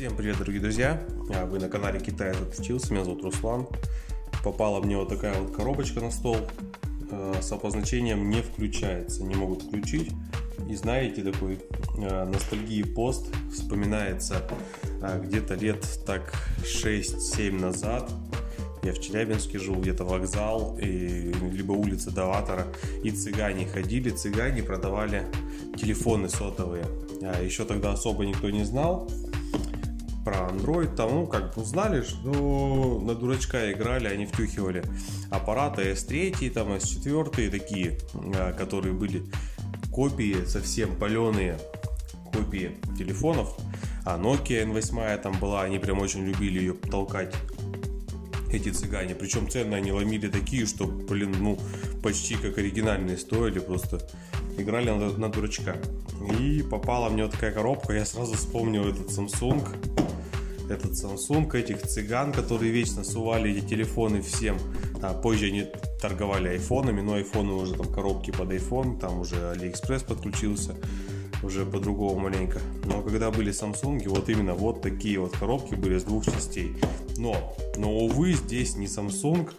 Всем привет, дорогие друзья! А, вы на канале Китай отучился, меня зовут Руслан. Попала мне вот такая вот коробочка на стол а, с обозначением «Не включается», не могут включить. И знаете, такой а, ностальгии пост вспоминается где-то лет так 6-7 назад. Я в Челябинске жил, где-то вокзал, и, либо улица Даватора, и цыгане ходили, цыгане продавали телефоны сотовые. А еще тогда особо никто не знал, про Android, там, ну, как бы знали, что на дурачка играли, они втюхивали аппараты S3, там S4, такие, а, которые были копии, совсем паленые копии телефонов, а Nokia N8 там была, они прям очень любили ее толкать, эти цыгане. Причем цены они ломили такие, что, блин, ну, почти как оригинальные стоили, просто играли на, на дурачка. И попала мне вот такая коробка, я сразу вспомнил этот Samsung, этот Samsung, этих цыган, которые вечно сували эти телефоны всем. А позже они торговали айфонами, но айфоны уже там коробки под iPhone, там уже AliExpress подключился, уже по-другому маленько. Но когда были Samsung, вот именно вот такие вот коробки были с двух частей. Но, но увы, здесь не Samsung,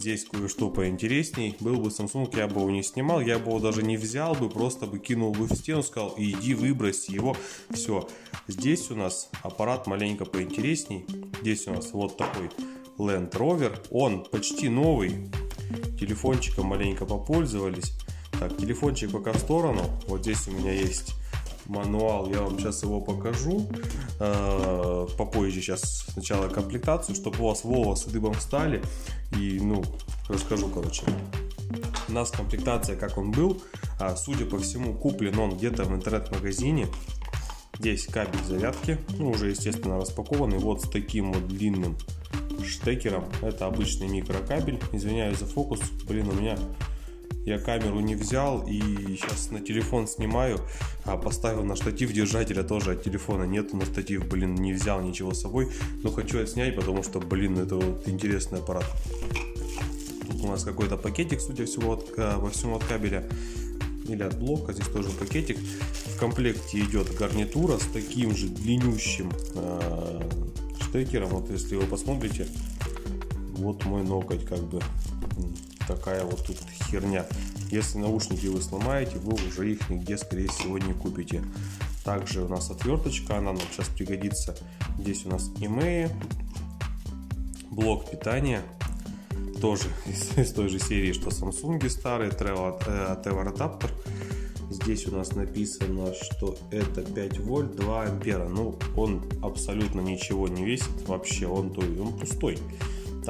здесь кое-что поинтересней. Был бы Samsung, я бы его не снимал, я бы его даже не взял бы, просто бы кинул бы в стену, сказал, иди выбрось его. Все. Здесь у нас аппарат маленько поинтересней. Здесь у нас вот такой Land Rover. Он почти новый. Телефончиком маленько попользовались. Так, телефончик пока в сторону. Вот здесь у меня есть мануал, я вам сейчас его покажу э, попозже, сейчас сначала комплектацию, чтобы у вас волосы дыбом встали и, ну, расскажу, короче. У нас комплектация, как он был, а, судя по всему, куплен он где-то в интернет-магазине. Здесь кабель зарядки, ну, уже, естественно, распакованный, вот с таким вот длинным штекером. Это обычный микрокабель. Извиняюсь за фокус, блин, у меня я камеру не взял и сейчас на телефон снимаю, а поставил на штатив держателя тоже от телефона. Нету на штатив, блин, не взял ничего с собой, но хочу отснять, потому что, блин, это вот интересный аппарат. Тут у нас какой-то пакетик, судя всего, от, э, во всему от кабеля. Или от блока, здесь тоже пакетик. В комплекте идет гарнитура с таким же длиннющим э, штекером, вот если вы посмотрите, вот мой ноготь как бы такая вот тут херня. Если наушники вы сломаете, вы уже их нигде, скорее всего, не купите. Также у нас отверточка, она нам сейчас пригодится. Здесь у нас имеи, блок питания, тоже из, из той же серии, что Samsung старый, Trevor адаптер. Здесь у нас написано, что это 5 вольт, 2 ампера. Ну, он абсолютно ничего не весит вообще, он, он пустой.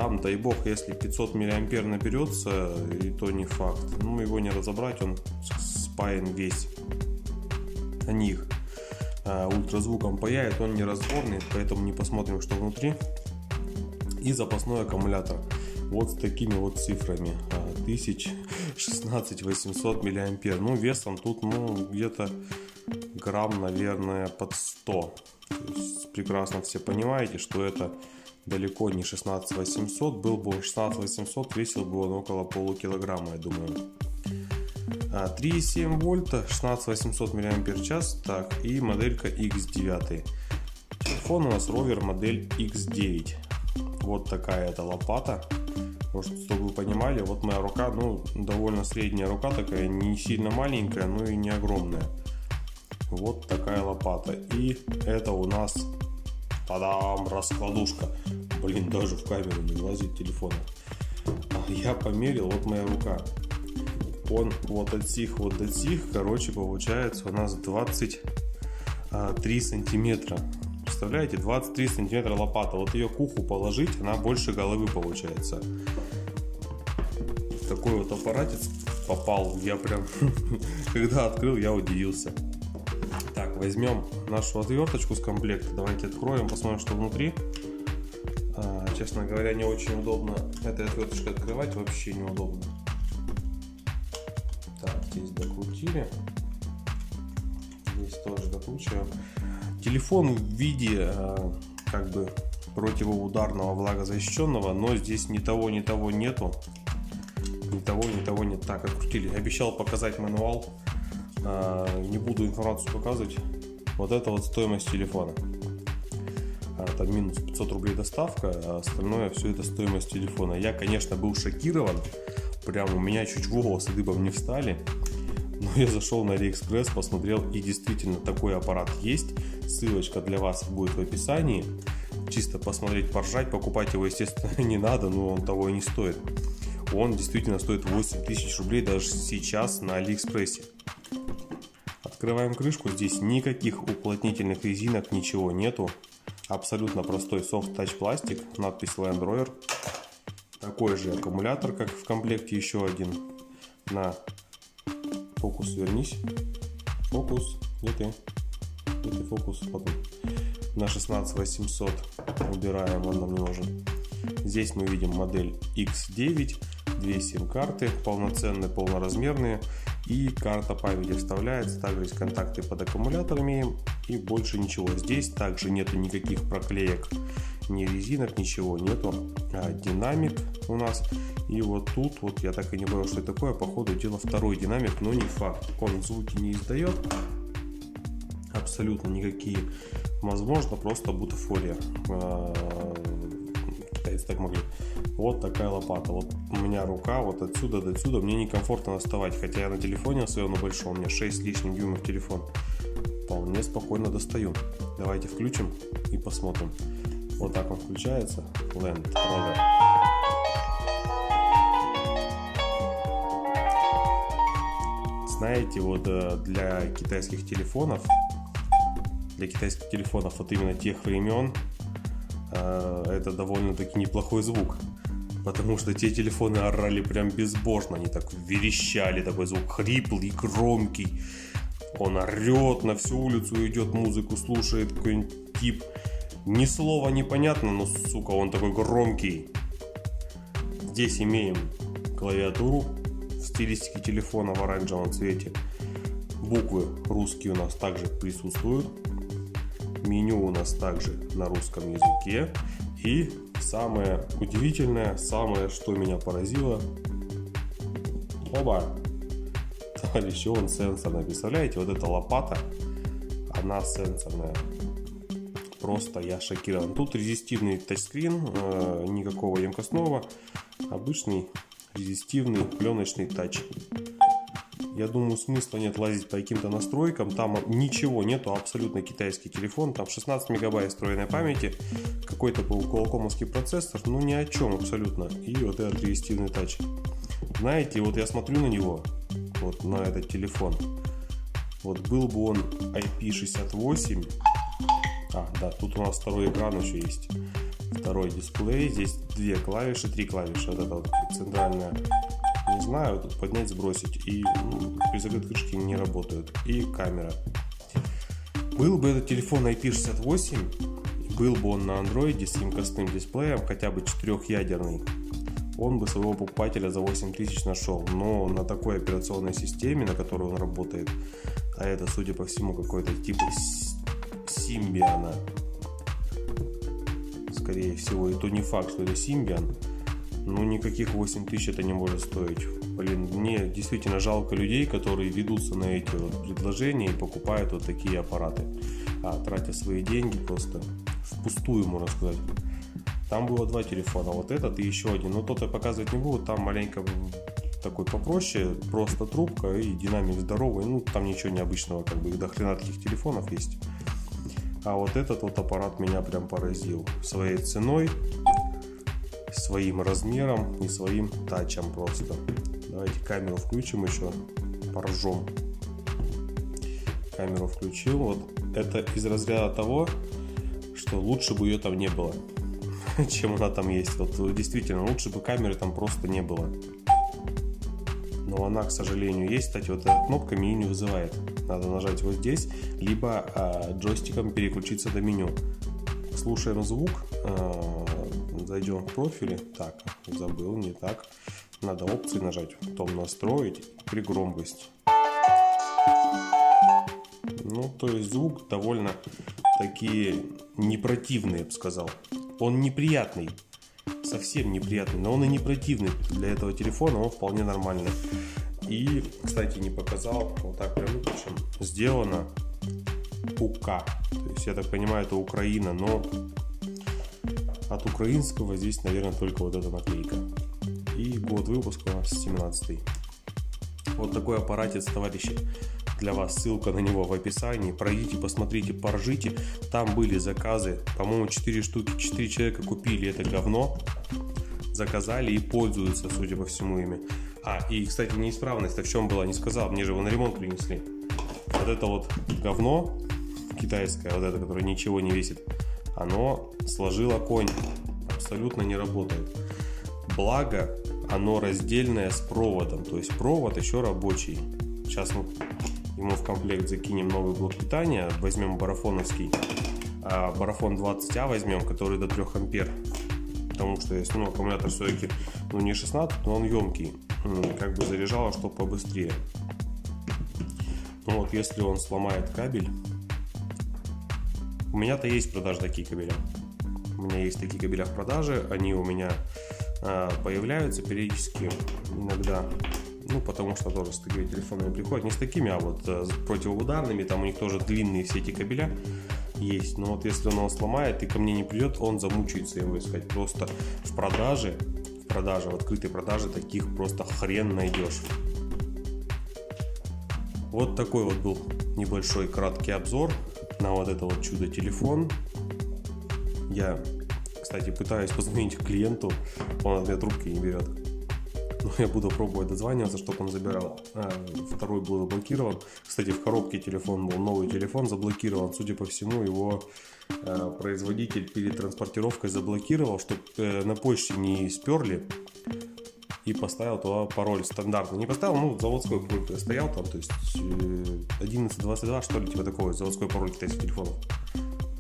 Там, дай бог, если 500 миллиампер наберется, и то не факт. Ну, его не разобрать, он спаян весь на них. А, ультразвуком паяет, он не разборный, поэтому не посмотрим, что внутри. И запасной аккумулятор. Вот с такими вот цифрами. 1016 800 миллиампер. Ну, весом тут, ну, где-то грамм, наверное, под 100. То есть, прекрасно все понимаете, что это далеко не 16800. Был бы 16800, весил бы он около полукилограмма, я думаю. 3,7 а, вольта, 16800 мАч, так, и моделька X9. Телефон у нас ровер модель X9. Вот такая это лопата. Может, чтобы вы понимали, вот моя рука, ну, довольно средняя рука такая, не сильно маленькая, но и не огромная. Вот такая лопата. И это у нас Тадам, раскладушка. Блин, даже в камеру не влазит телефон. А я померил, вот моя рука. Он вот от сих вот до сих, короче, получается у нас 23 а, сантиметра. Представляете, 23 сантиметра лопата. Вот ее к уху положить, она больше головы получается. Такой вот аппаратец попал. Я прям, когда открыл, я удивился возьмем нашу отверточку с комплекта. Давайте откроем, посмотрим, что внутри. А, честно говоря, не очень удобно этой отверточкой открывать, вообще неудобно. Так, здесь докрутили. Здесь тоже докручиваем. Телефон в виде а, как бы противоударного влагозащищенного, но здесь ни того, ни того нету. Ни того, ни того нет. Так, открутили. Обещал показать мануал а, не буду информацию показывать. Вот это вот стоимость телефона. а, там минус 500 рублей доставка, а остальное все это стоимость телефона. Я, конечно, был шокирован, прям у меня чуть волосы дыбом не встали, но я зашел на AliExpress, посмотрел, и действительно такой аппарат есть. Ссылочка для вас будет в описании. Чисто посмотреть, поржать, покупать его, естественно, не надо, но он того и не стоит. Он действительно стоит 8 тысяч рублей даже сейчас на Алиэкспрессе. Открываем крышку, здесь никаких уплотнительных резинок, ничего нету. Абсолютно простой soft touch пластик, надпись Land Rover. Такой же аккумулятор, как в комплекте еще один. На фокус вернись. Фокус, где ты? Где ты фокус? Вот он. На 16800 убираем, он нам не нужен. Здесь мы видим модель X9, две сим-карты, полноценные, полноразмерные и карта памяти вставляется. Также есть контакты под аккумулятор имеем и больше ничего. Здесь также нету никаких проклеек, ни резинок, ничего нету. А, динамик у нас. И вот тут, вот я так и не понял, что это такое. Походу дело второй динамик, но не факт. Он звуки не издает. Абсолютно никакие. Возможно, просто бутафория. А, китайцы так могли. Вот такая лопата. Вот у меня рука вот отсюда до отсюда. Мне некомфортно доставать. Хотя я на телефоне своем на большом. У меня 6 лишних дюймов телефон. Вполне спокойно достаю. Давайте включим и посмотрим. Вот так он включается. Land Rover. Знаете, вот э, для китайских телефонов, для китайских телефонов вот именно тех времен, э, это довольно-таки неплохой звук. Потому что те телефоны орали прям безбожно, они так верещали, такой звук хриплый, громкий. Он орет, на всю улицу идет, музыку слушает, какой-нибудь тип. Ни слова непонятно, но, сука, он такой громкий. Здесь имеем клавиатуру в стилистике телефона в оранжевом цвете. Буквы русские у нас также присутствуют. Меню у нас также на русском языке. И самое удивительное, самое, что меня поразило, оба, еще он сенсорный. Представляете, вот эта лопата, она сенсорная. Просто я шокирован. Тут резистивный тачскрин, э, никакого емкостного, обычный резистивный пленочный тач. Я думаю, смысла нет лазить по каким-то настройкам. Там ничего нету, абсолютно китайский телефон. Там 16 мегабайт встроенной памяти, какой-то был колкомовский процессор, ну ни о чем абсолютно. И вот этот резистивный тач. Знаете, вот я смотрю на него, вот на этот телефон. Вот был бы он IP68. А, да, тут у нас второй экран еще есть. Второй дисплей. Здесь две клавиши, три клавиши. Вот это вот центральная не знаю, тут поднять, сбросить. И ну, при закрытой крышке не работают. И камера. Был бы этот телефон IP68, был бы он на андроиде с емкостным дисплеем, хотя бы четырехъядерный, он бы своего покупателя за 8000 нашел. Но на такой операционной системе, на которой он работает, а это, судя по всему, какой-то типа Симбиана, скорее всего, и то не факт, что это Симбиан, ну никаких 8 тысяч это не может стоить. Блин, мне действительно жалко людей, которые ведутся на эти вот предложения и покупают вот такие аппараты, а, тратя свои деньги просто впустую, можно сказать. Там было два телефона, вот этот и еще один. Но тот я показывать не буду, там маленько такой попроще, просто трубка и динамик здоровый. Ну, там ничего необычного, как бы, до хрена таких телефонов есть. А вот этот вот аппарат меня прям поразил своей ценой, своим размером и своим тачем просто. Давайте камеру включим еще, поржем. Камеру включил. Вот это из разряда того, что лучше бы ее там не было, чем она там есть. Вот действительно, лучше бы камеры там просто не было. Но она, к сожалению, есть. Кстати, вот эта кнопка меню не вызывает. Надо нажать вот здесь, либо а, джойстиком переключиться до меню. Слушаем звук. А, зайдем в профили. Так, забыл, не так. Надо опции нажать, потом настроить при громкость. Ну, то есть звук довольно такие непротивные, я бы сказал. Он неприятный, совсем неприятный, но он и не противный для этого телефона, он вполне нормальный. И, кстати, не показал, вот так прям выключим, сделано УК. То есть, я так понимаю, это Украина, но От украинского здесь, наверное, только вот эта наклейка. И год выпуска у нас 17 Вот такой аппаратец, товарищи для вас ссылка на него в описании. Пройдите, посмотрите, поржите. Там были заказы, по-моему, 4 штуки. 4 человека купили это говно, заказали и пользуются, судя по всему, ими. А, и, кстати, неисправность в чем была, не сказал, мне же его на ремонт принесли. Вот это вот говно китайское, вот это, которое ничего не весит, оно сложило конь. Абсолютно не работает. Благо, оно раздельное с проводом, то есть провод еще рабочий. Сейчас мы ему в комплект закинем новый блок питания, возьмем барафоновский, а барафон 20А возьмем, который до 3 ампер, потому что если ну, аккумулятор все-таки ну, не 16, но он емкий, как бы заряжало, чтобы побыстрее. Ну вот, если он сломает кабель, у меня-то есть продаж такие кабеля. У меня есть такие кабеля в продаже, они у меня а, появляются периодически, иногда ну, потому что тоже с такими телефонами приходят, не с такими, а вот э, с противоударными, там у них тоже длинные все эти кабеля есть, но вот если он его сломает и ко мне не придет, он замучается его искать, просто в продаже, в продаже, в открытой продаже таких просто хрен найдешь. Вот такой вот был небольшой краткий обзор на вот это вот чудо телефон. Я, кстати, пытаюсь позвонить клиенту, он от меня трубки не берет. Но я буду пробовать дозваниваться, чтобы он забирал. А, второй был заблокирован. Кстати, в коробке телефон был, новый телефон заблокирован. Судя по всему, его а, производитель перед транспортировкой заблокировал, чтобы э, на почте не сперли и поставил туда пароль стандартный. Не поставил, ну, заводской пароль стоял там, то есть 1122, э, что ли, типа такого, заводской пароль китайских телефонов.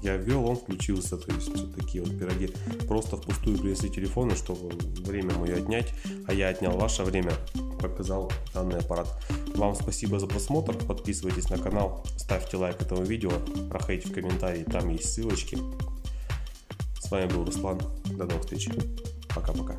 Я ввел, он включился, то есть такие вот пироги. Просто впустую принесли телефоны, чтобы время мое отнять, а я отнял ваше время, показал данный аппарат. Вам спасибо за просмотр, подписывайтесь на канал, ставьте лайк этому видео, проходите в комментарии, там есть ссылочки. С вами был Руслан, до новых встреч, пока-пока.